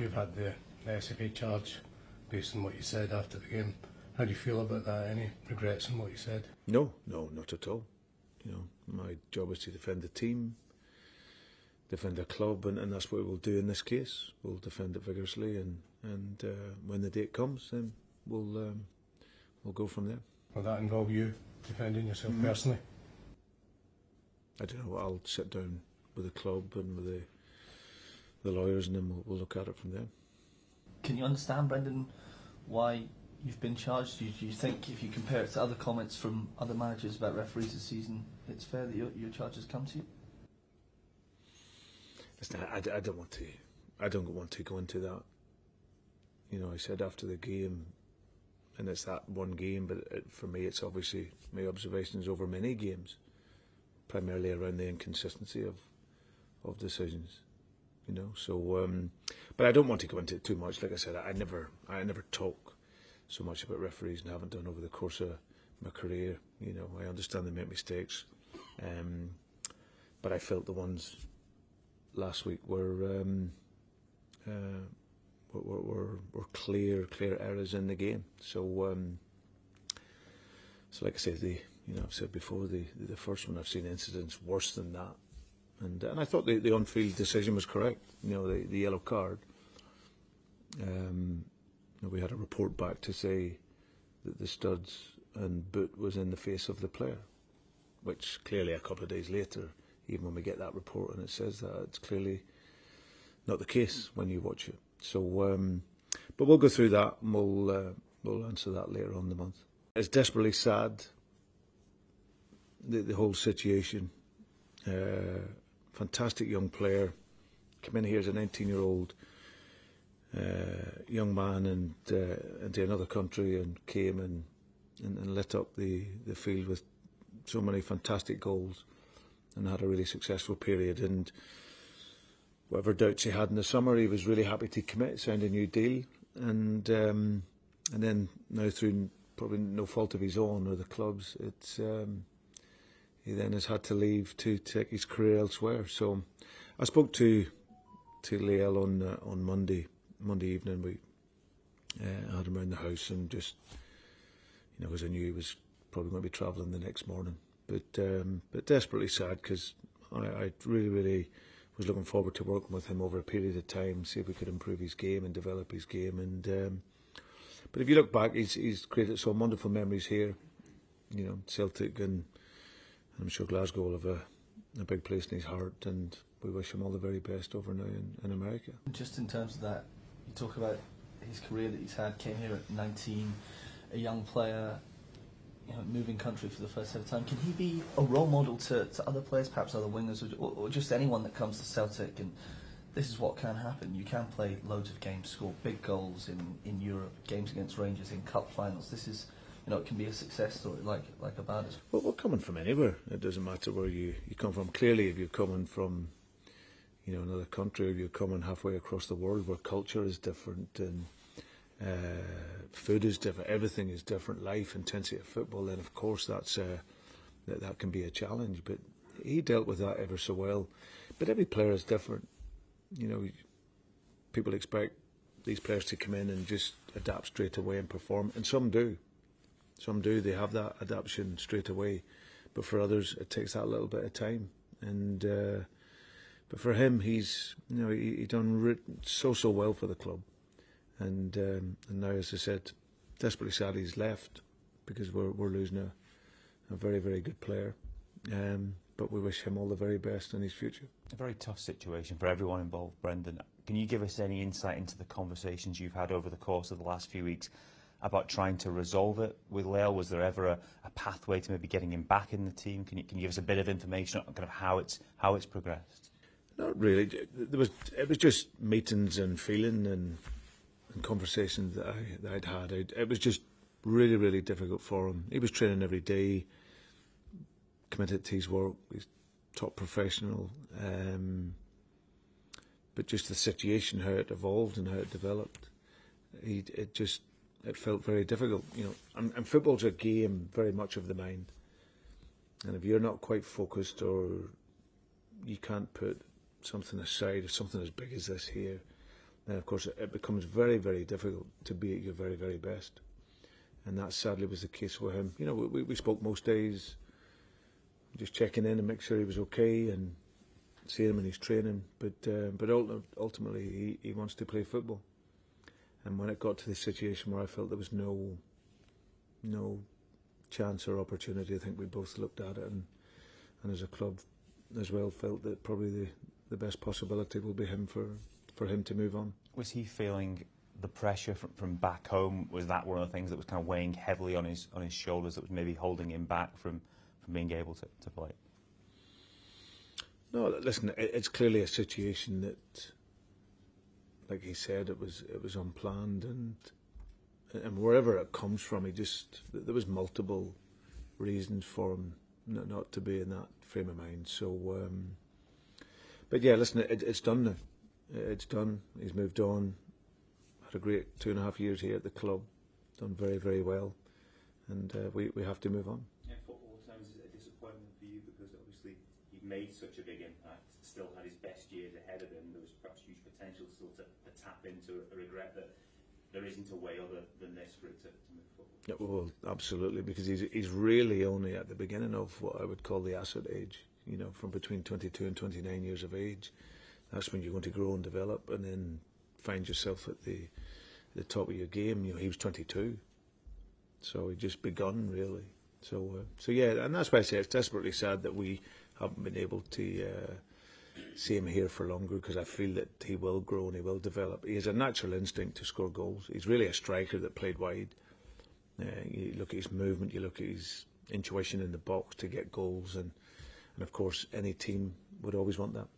you've had the, SFA charge based on what you said after the game. How do you feel about that? Any regrets in what you said? No, no, not at all. You know, my job is to defend the team, defend the club, and, and that's what we'll do in this case. We'll defend it vigorously, and and uh, when the date comes, then we'll um, we'll go from there. Will that involve you defending yourself Mm. personally? I don't know. I'll sit down with the club and with the the lawyers, and then we'll, we'll look at it from there. Can you understand, Brendan, why you've been charged? Do you, do you think, if you compare it to other comments from other managers about referees this season, it's fair that your, your charges come to you? Listen, I, I don't want to. I don't want to go into that. You know, I said after the game, and it's that one game, but it, for me, it's obviously my observations over many games, primarily around the inconsistency of of decisions. You know, so um, but I don't want to go into it too much. Like I said, I never, I never talk so much about referees and haven't done over the course of my career. You know, I understand they make mistakes, um, but I felt the ones last week were um, uh, were, were were clear clear errors in the game. So um, so like I said, the you know I've said before the the first one I've seen incidents worse than that, and and I thought the the on-field decision was correct. You know the the yellow card. Um, you know, we had a report back to say that the studs and boot was in the face of the player, which clearly a couple of days later even when we get that report and it says that it's clearly not the case when you watch it. So, um, but we'll go through that and we'll uh, we'll answer that later on the month. It's desperately sad the, the whole situation. Uh, fantastic young player, come in here as a 19 year old uh, young man and uh, into another country and came and, and, and lit up the, the field with so many fantastic goals and had a really successful period. And whatever doubts he had in the summer, he was really happy to commit, signed a new deal, and um, and then now through probably no fault of his own or the club's, it's um, he then has had to leave to take his career elsewhere. So I spoke to to Liel on uh, on Monday Monday evening. We uh, had him around the house and just you know, because I knew he was probably going to be travelling the next morning but um, but desperately sad because I, I really really was looking forward to working with him over a period of time, see if we could improve his game and develop his game. And um, but if you look back, he's he's created some wonderful memories here, you know, Celtic and I'm sure Glasgow will have a, a big place in his heart, and we wish him all the very best over now in, in America. Just in terms of that, you talk about his career that he's had, came here at 19, a young player, you know, moving country for the first ever time. Can he be a role model to, to other players, perhaps other wingers, or, or just anyone that comes to Celtic? And this is what can happen. You can play loads of games, score big goals in, in Europe, games against Rangers in cup finals. This is, you know, it can be a success story like like Abada. Well, we're coming from anywhere. It doesn't matter where you, you come from. Clearly, if you're coming from, you know, another country, or you're coming halfway across the world where culture is different and uh, food is different, everything is different, life intensity of football, then of course that's uh, that that can be a challenge. But he dealt with that ever so well. But every player is different. You know, people expect these players to come in and just adapt straight away and perform, and some do. Some do. They have that adaptation straight away, but for others, it takes that little bit of time. And uh, but for him, he's you know he, he done so so well for the club, and um, and now, as I said, desperately sad he's left because we're we're losing a, a very very good player. Um, but we wish him all the very best in his future. A very tough situation for everyone involved, Brendan. Can you give us any insight into the conversations you've had over the course of the last few weeks about trying to resolve it with Liel? Was there ever a, a pathway to maybe getting him back in the team? Can you, can you give us a bit of information on kind of how it's how it's progressed? Not really. There was it was just meetings and feeling and and conversations that, I, that I'd had. It was just really really difficult for him. He was training every day, committed to his work. He's top professional. Um, but just the situation, how it evolved and how it developed, he it just it felt very difficult. You know, and, and football's a game very much of the mind. And if you're not quite focused or you can't put something aside or something as big as this here, then of course it, becomes very, very difficult to be at your very, very best. And that sadly was the case with him. You know, we, we spoke most days, just checking in and make sure he was okay and seeing him in his training. But uh, but ultimately, he, he wants to play football. And when it got to the situation where I felt there was no no chance or opportunity, I think we both looked at it and, and as a club as well felt that probably the, the best possibility will be him for, for him to move on. Was he feeling the pressure from, from back home? Was that one of the things that was kind of weighing heavily on his on his shoulders that was maybe holding him back from, from being able to, to play? No, listen, it's clearly a situation that, like he said, it was it was unplanned, and and wherever it comes from, he just there was multiple reasons for him not, not to be in that frame of mind. So, um, but yeah, listen, it, it's done now. It's done. He's moved on. Had a great two and a half years here at the club. Done very very well, and uh, we we have to move on. In football terms, is a disappointment for you because obviously he made such a big impact, still had his best years ahead of him. There was perhaps huge potential still to tap into. A regret that there isn't a way other than this for it to, to move forward. Yeah, well, absolutely, because he's he's really only at the beginning of what I would call the asset age. You know, from between 22 and 29 years of age, that's when you're going to grow and develop, and then find yourself at the the top of your game. You know, he was 22, so he just begun really. So, uh, so yeah, and that's why I say it's desperately sad that we haven't been able to. Uh, see him here for longer because I feel that he will grow and he will develop. He has a natural instinct to score goals. He's really a striker that played wide. Uh, you look at his movement, you look at his intuition in the box to get goals, and and of course any team would always want that.